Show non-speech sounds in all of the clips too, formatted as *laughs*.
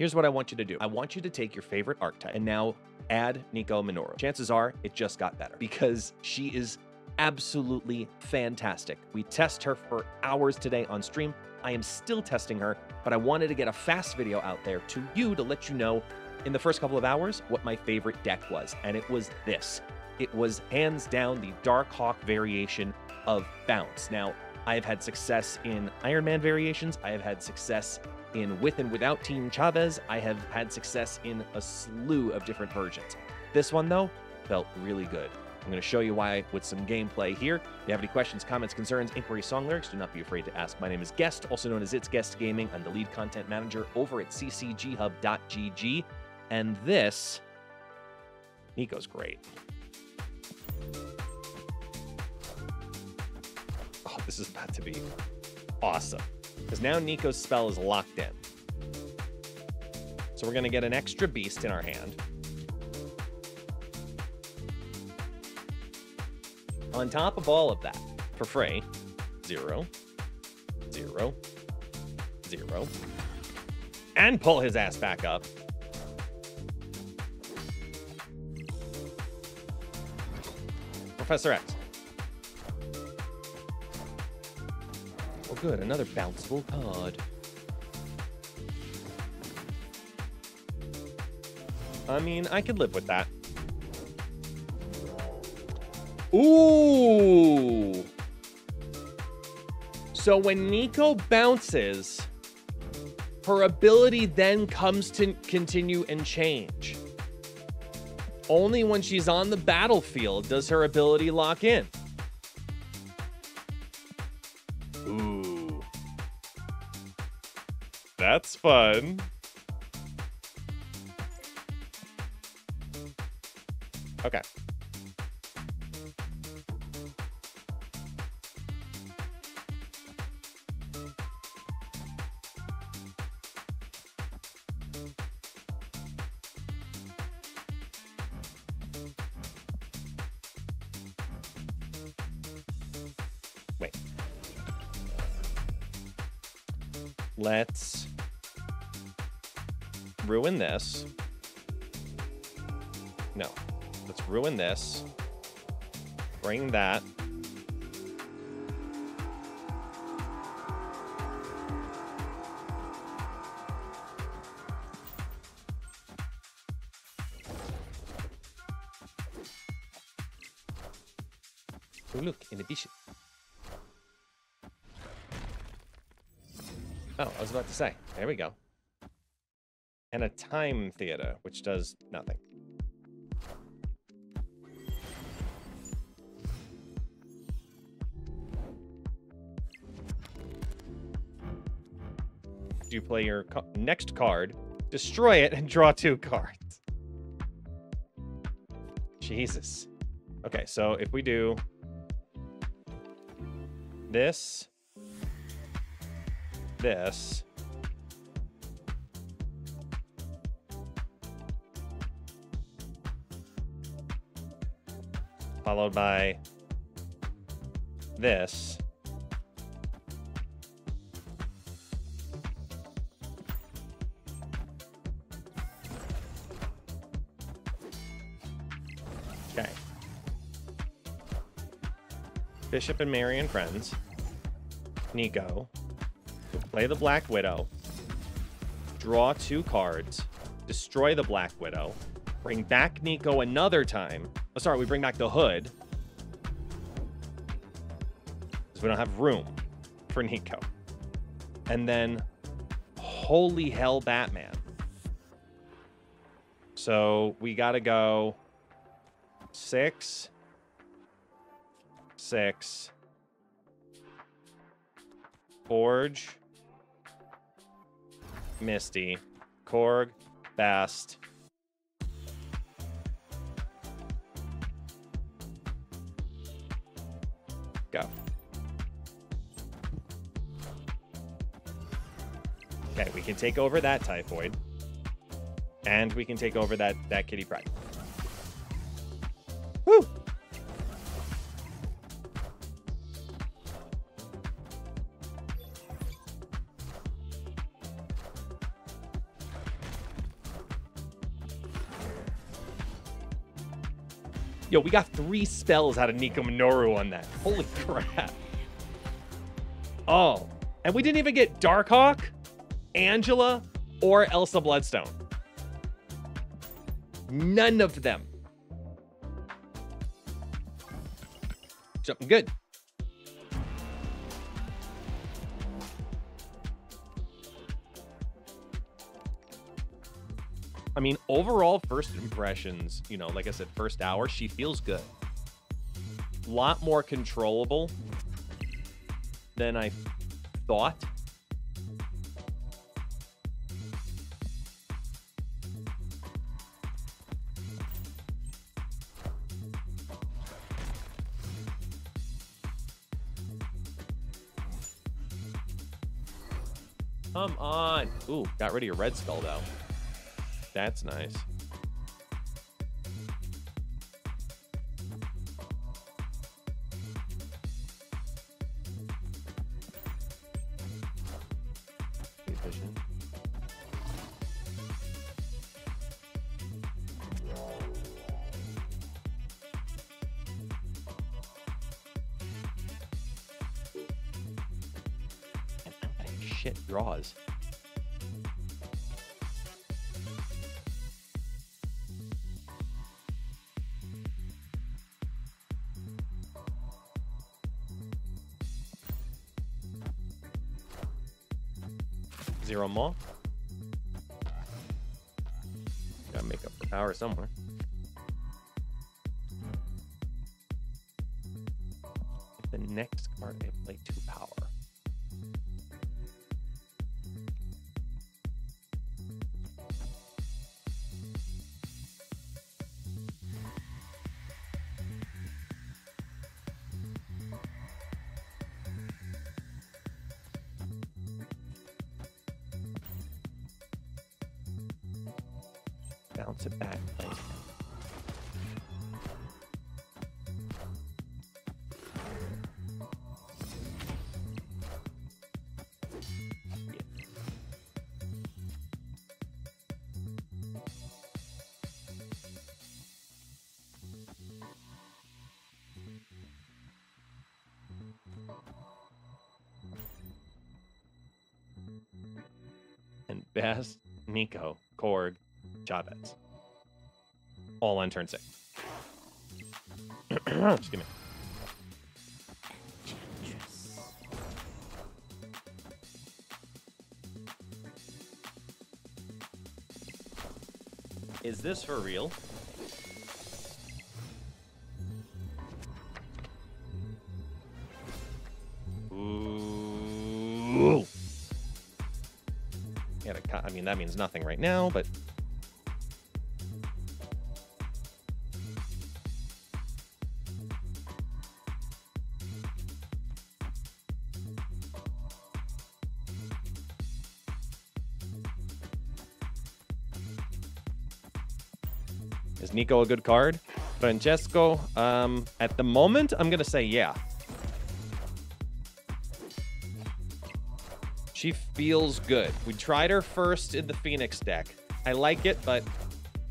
Here's what I want you to do. I want you to take your favorite archetype and now add Nico Minoru. Chances are it just got better because she is absolutely fantastic. We test her for hours today on stream. I am still testing her, but I wanted to get a fast video out there to you to let you know in the first couple of hours what my favorite deck was. And it was this. It was hands down the Darkhawk variation of Bounce. Now, I have had success in Iron Man variations. I have had success in with and without Team Chavez. I have had success in a slew of different versions. This one, though, felt really good. I'm going to show you why with some gameplay here. If you have any questions, comments, concerns, inquiries, song lyrics, do not be afraid to ask. My name is Guest, also known as It's Guest Gaming. I'm the lead content manager over at ccghub.gg. And this, Nico's great. Oh, this is about to be awesome. Because now Nico's spell is locked in. So we're going to get an extra beast in our hand. On top of all of that, for free, zero, zero, zero, and pull his ass back up. Professor X. good, another bounceable card. I mean, I could live with that. Ooh. So when Nico bounces, her ability then comes to continue and change. Only when she's on the battlefield does her ability lock in. That's fun. Okay. Wait. Let's ruin this. No. Let's ruin this. Bring that. Oh, look, inhibition. Oh, I was about to say. There we go. And a time theater, which does nothing. Do you play your ca- next card, destroy it, and draw two cards. Jesus. Okay, so if we do this, this, followed by this. Okay. Bishop and Mary and friends. Nico. Play the Black Widow. Draw two cards. Destroy the Black Widow. Bring back Nico another time. Oh, sorry, we bring back the Hood. Because we don't have room for Nico. And then, holy hell, Batman. So we got to go six, six, Forge, Misty, Korg, Bast. Go. Okay, we can take over that Typhoid. And we can take over that, that Kitty Pryde. Woo! Yo, we got three spells out of Nico Minoru on that. Holy *laughs* crap. Oh, and we didn't even get Darkhawk, Angela, or Elsa Bloodstone. None of them. Something good. I mean, overall first impressions, you know, like I said, first hour, she feels good. A lot more controllable than I thought. Come on. Ooh, got rid of your red skull though. That's nice. Zero more. Gotta make up for power somewhere. Bast, Nico, Korg, Chavez. All on turn six. *clears throat* Excuse me. Is this for real? I mean, that means nothing right now, but Is Nico a good card? Francesco, um, at the moment, I'm gonna say yeah. She feels good. We tried her first in the Phoenix deck. I like it, but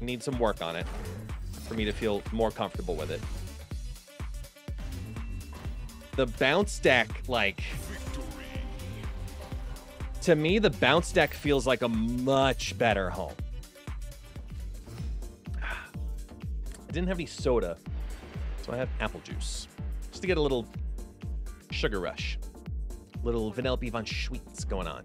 need some work on it for me to feel more comfortable with it. The bounce deck, like, to me, the bounce deck feels like a much better home. I didn't have any soda, so I have apple juice. Just to get a little sugar rush. Little Vanellope von Schweetz going on.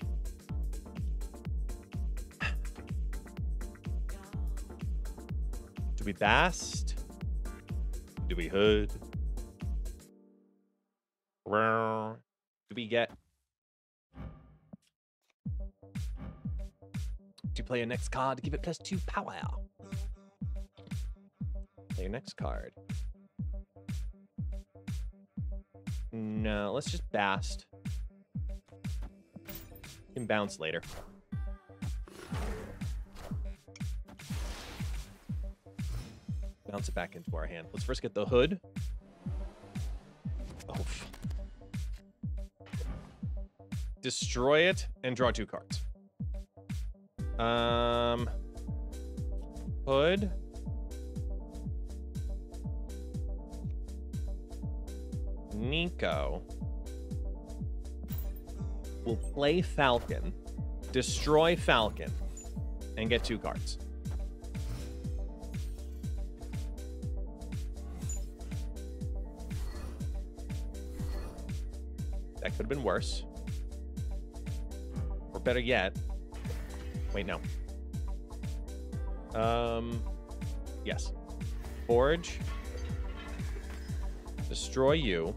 Do we bast? Do we hood? Do we get? To play your next card, give it plus two power. Play your next card. No, let's just bast can bounce later. Bounce it back into our hand. Let's first get the hood. Oh. Destroy it and draw two cards. Um, hood. Nico will play Falcon, destroy Falcon, and get two cards. That could have been worse. Or better yet. Wait, no. Um, yes. Forge. Destroy you.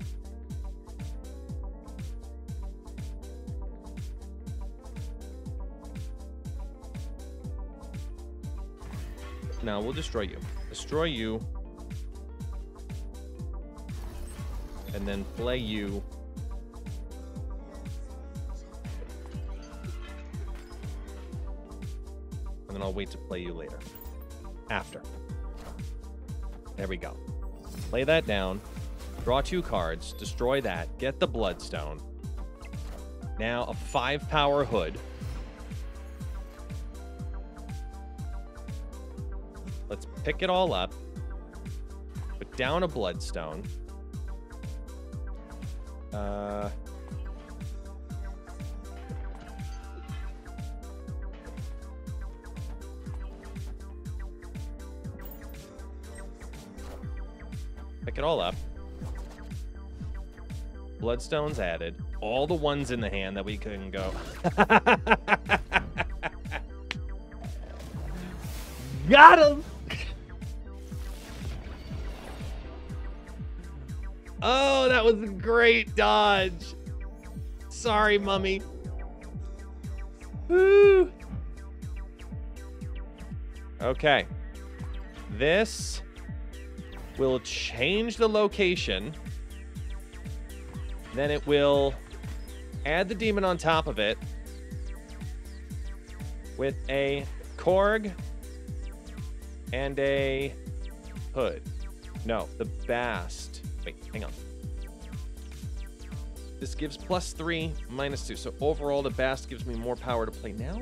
Now we'll destroy you. Destroy you. And then play you. And then I'll wait to play you later. After. There we go. Lay that down. Draw two cards. Destroy that. Get the Bloodstone. Now a five power hood. Pick it all up. Put down a Bloodstone. Uh. Pick it all up. Bloodstones added. All the ones in the hand that we couldn't go. *laughs* Got him! Was a great dodge. Sorry, mummy. Woo. Okay. This will change the location. Then it will add the demon on top of it with a Korg and a hood. No, the Bast. Wait, hang on. This gives plus three, minus two. So overall, the Bast gives me more power to play now.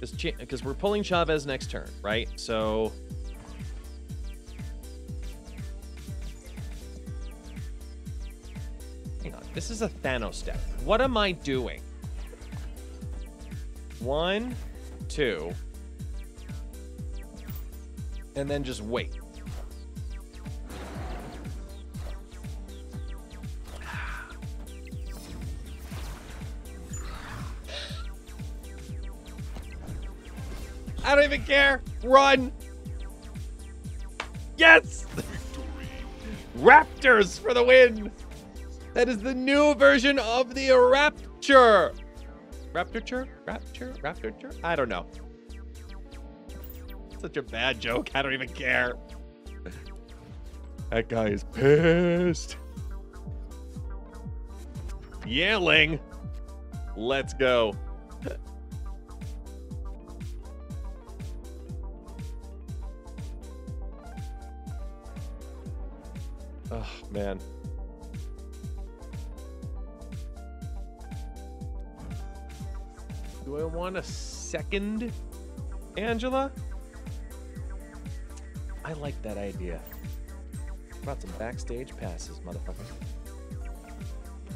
Because we're pulling Chavez next turn, right? So Hang on. This is a Thanos deck. What am I doing? One, two, and then just wait. I don't even care. Run. Yes. Raptors for the win. That is the new version of the Rapture. Rapture? Rapture? Rapture? I don't know. Such a bad joke. I don't even care. that guy is pissed. Yelling. Let's go. Man. Do I want a second Angela? I like that idea. Brought some backstage passes, motherfucker.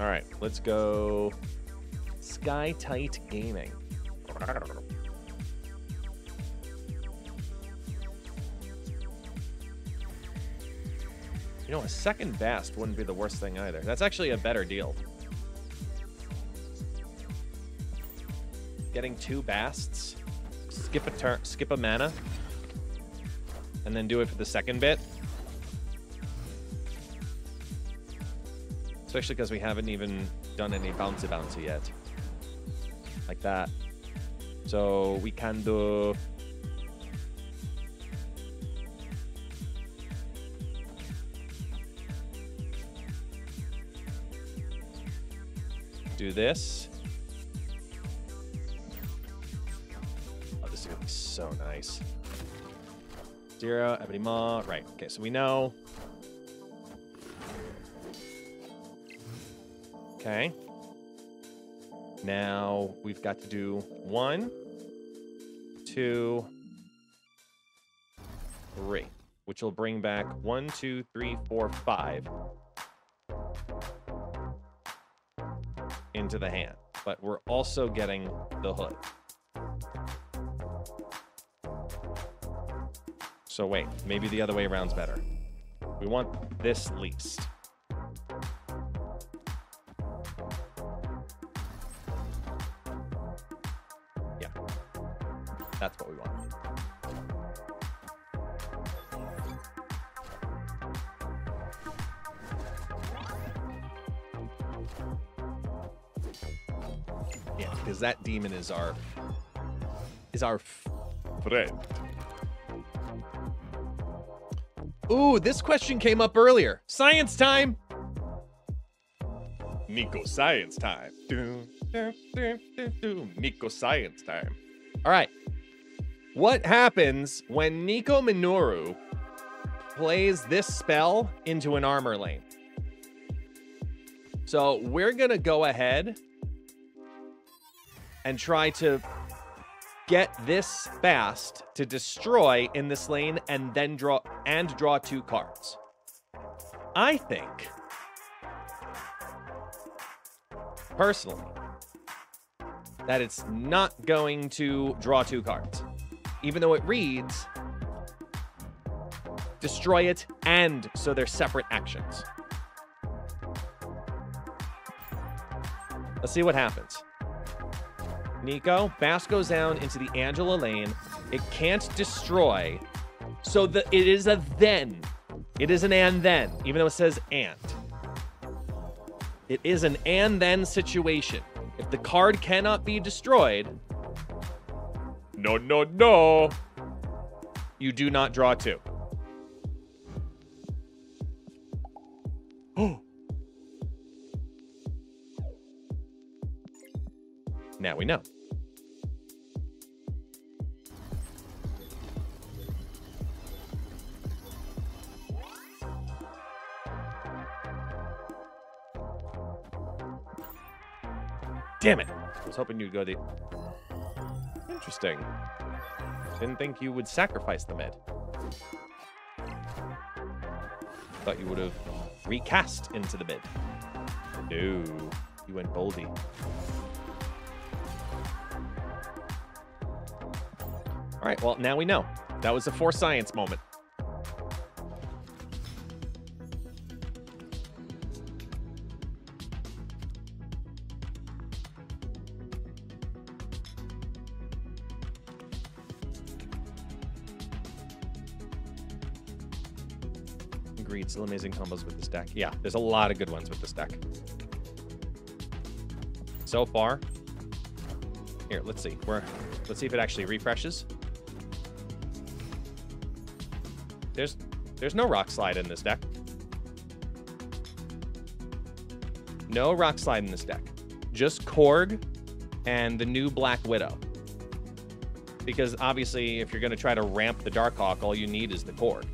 All right, let's go Sky Tight Gaming. You know, a second Bast wouldn't be the worst thing either. That's actually a better deal. Getting two Basts, skip a turn, skip a mana, and then do it for the second bit. Especially because we haven't even done any bouncy bouncy yet. Like that. So we can do... Do this. Oh, this is gonna be so nice. Zero, Ebony Maw. Right. Okay, so we know. Okay. Now we've got to do one, two, three. which will bring back one, two, three, four, five into the hand. But we're also getting the hood. So wait, maybe the other way around's better. We want this least. Yeah. That's what we want. Because that demon is our is our friend. Ooh, this question came up earlier. Science time. Nico science time. Dun, dun, dun, dun, dun. Nico science time. All right. What happens when Nico Minoru plays this spell into an armor lane? So we're going to go ahead and try to get this fast to destroy in this lane and then draw and draw two cards. I think personally that it's not going to draw two cards. Even though it reads destroy it and so they're separate actions. Let's see what happens. Nico, Bast goes down into the Angela lane. It can't destroy. So the it is a then. It is an and then, even though it says and. It is an and then situation. If the card cannot be destroyed, no, no, no, you do not draw two. *gasps* Now we know. Hoping you'd go the... Interesting. Didn't think you would sacrifice the mid. Thought you would have recast into the mid. No, you went boldy. All right, well, now we know. That was a for science moment. Agreed. Still amazing combos with this deck. Yeah, there's a lot of good ones with this deck. So far. Here, let's see. We're let's see if it actually refreshes. There's there's no rock slide in this deck. No rock slide in this deck. Just Korg and the new Black Widow. Because obviously, if you're going to try to ramp the Darkhawk, all you need is the Korg.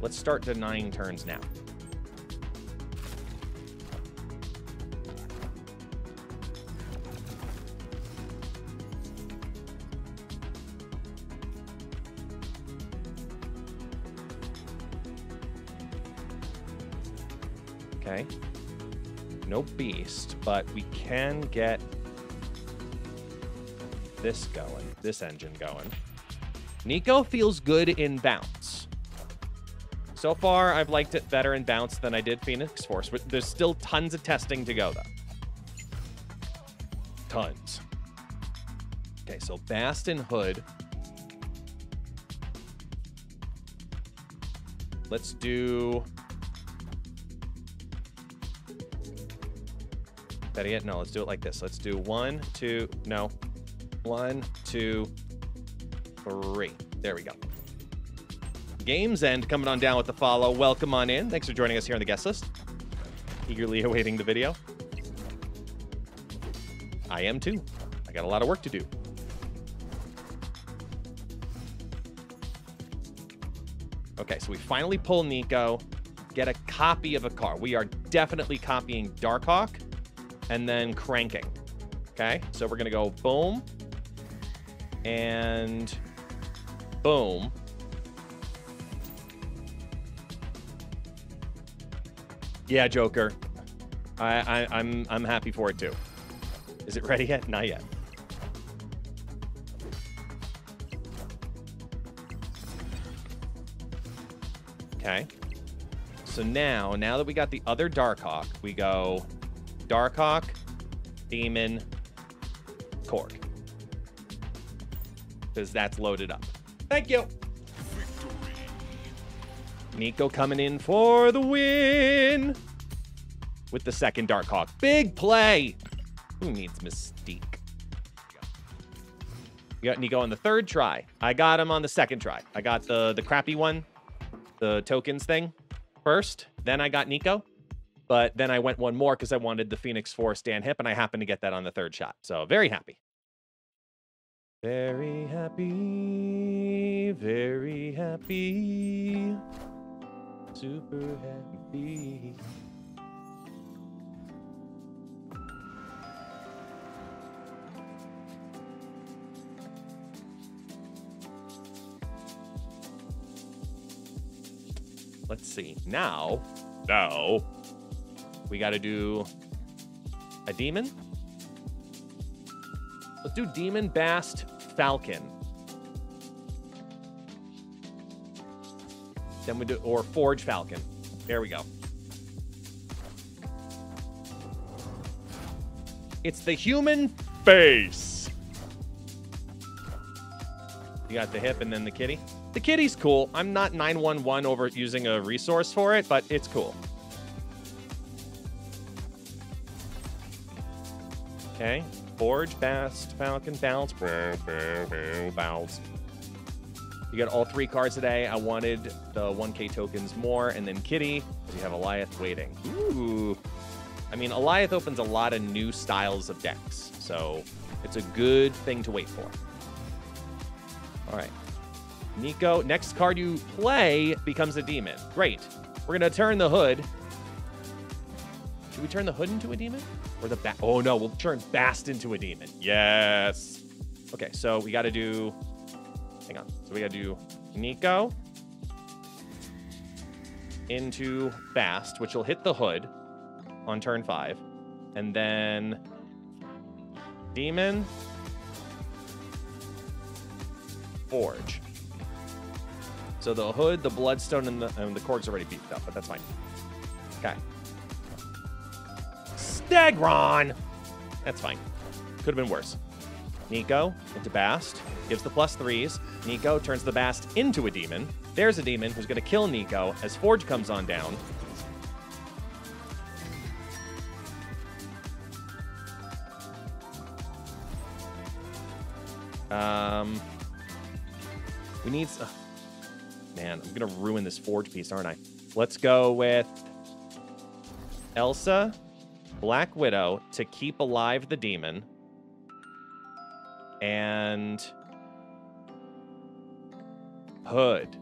Let's start denying turns now. Okay. No beast, but we can get this going, this engine going. Nico feels good in bounce. So far, I've liked it better in bounce than I did Phoenix Force, but there's still tons of testing to go, though. Tons. Okay, so Bast and Hood. Let's do... Better yet, no, let's do it like this. Let's do one, two, no. One, two, three. There we go. Games and coming on down with the follow. Welcome on in. Thanks for joining us here on the guest list. Eagerly awaiting the video. I am too. I got a lot of work to do. Okay, so we finally pull Nico, get a copy of a car. We are definitely copying Darkhawk and then cranking. Okay, so we're gonna go boom, And boom. Yeah, Joker. I, I I'm I'm happy for it too. Is it ready yet? Not yet. Okay. So now, now that we got the other Darkhawk, we go Darkhawk, Demon, Korg. Because that's loaded up. Thank you. Nico coming in for the win with the second Darkhawk. Big play. Who needs Mystique? We got Nico on the third try. I got him on the second try. I got the the crappy one, the tokens thing first. Then I got Nico. But then I went one more because I wanted the Phoenix Force Dan Hipp, and I happened to get that on the third shot. So very happy. Very happy, very happy, super happy. Let's see. Now, now, we got to do a demon. Let's do demon, bast, falcon. Then we do, or forge falcon. There we go. It's the human face. You got the hip and then the kitty. The kitty's cool. I'm not 911 over using a resource for it, but it's cool. Okay. Forge, Bast, Falcon, Bounce, Bounce. You got all three cards today. I wanted the 1k tokens more, and then Kitty, you have Alioth waiting. Ooh. I mean, Alioth opens a lot of new styles of decks, so it's a good thing to wait for. All right. Nico, next card you play becomes a demon. Great. We're going to turn the hood. Should we turn the hood into a demon? Or the bat? Oh, no. We'll turn Bast into a demon. Yes. Okay, so we got to do... Hang on. So we got to do Nico into Bast, which will hit the hood on turn five. And then Demon, Forge. So the hood, the bloodstone, and the, and the Korg's already beefed up, but that's fine. Okay. Stegron! That's fine. Could have been worse. Nico into Bast, gives the plus threes. Nico turns the Bast into a demon. There's a demon who's going to kill Nico as Forge comes on down. Um, we need. Uh, man, I'm gonna ruin this forge piece, aren't I? Let's go with Elsa, Black Widow to keep alive the demon, and Hood.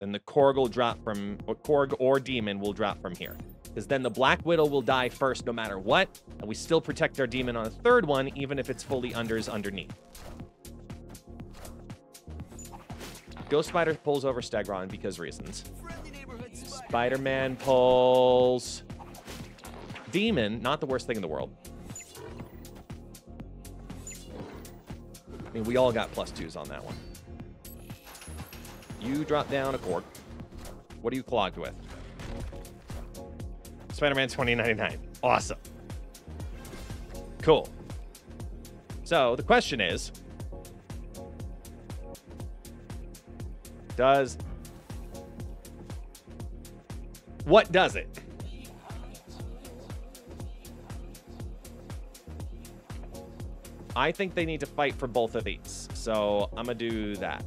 Then the Korg will drop from or Korg or demon will drop from here. Because then the Black Widow will die first no matter what, and we still protect our demon on a third one, even if it's fully unders underneath. Ghost Spider pulls over Stegron because reasons. Spider-Man pulls... Demon, not the worst thing in the world. Mean, we all got plus twos on that one. You drop down a Korg. What are you clogged with? Spider-Man 2099. Awesome. Cool. So the question is, does what does it? I think they need to fight for both of these. So I'm going to do that.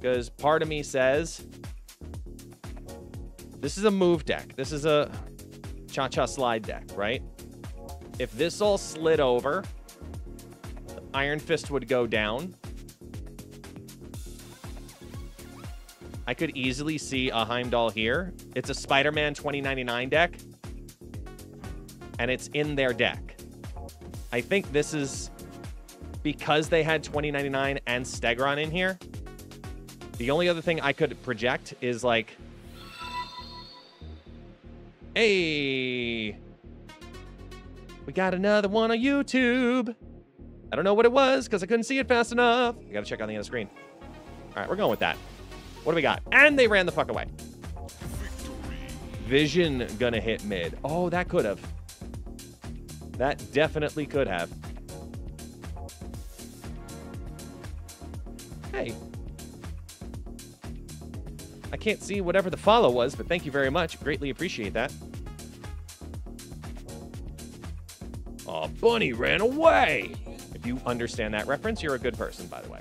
Because part of me says this is a move deck. This is a cha-cha slide deck, right? If this all slid over, Iron Fist would go down. I could easily see a Heimdall here. It's a Spider-Man 2099 deck. And it's in their deck. I think this is because they had 2099 and Stegron in here. The only other thing I could project is like, hey, we got another one on YouTube. I don't know what it was because I couldn't see it fast enough. You got to check on the other screen. All right, we're going with that. What do we got? And they ran the fuck away. Vision gonna hit mid. Oh, that could have. That definitely could have. Hey. I can't see whatever the follow was, but thank you very much. Greatly appreciate that. Oh, Bunny ran away. If you understand that reference, you're a good person, by the way.